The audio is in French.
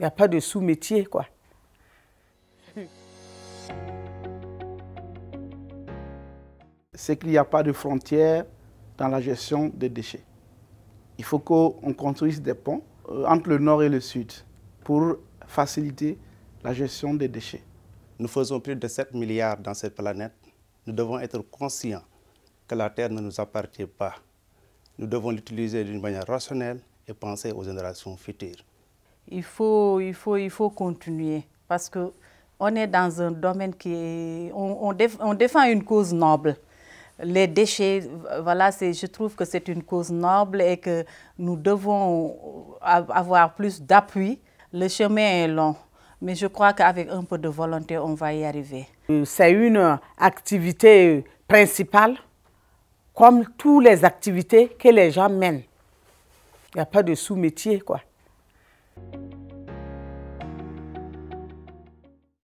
Il n'y a pas de sous-métier, quoi. C'est qu'il n'y a pas de frontières dans la gestion des déchets. Il faut qu'on construise des ponts euh, entre le nord et le sud pour faciliter la gestion des déchets. Nous faisons plus de 7 milliards dans cette planète. Nous devons être conscients que la Terre ne nous appartient pas. Nous devons l'utiliser d'une manière rationnelle et penser aux générations futures. Il faut, il faut, il faut continuer parce qu'on est dans un domaine qui est... On, on défend une cause noble les déchets, voilà, je trouve que c'est une cause noble et que nous devons avoir plus d'appui. Le chemin est long, mais je crois qu'avec un peu de volonté, on va y arriver. C'est une activité principale, comme toutes les activités que les gens mènent. Il n'y a pas de sous-métier, quoi.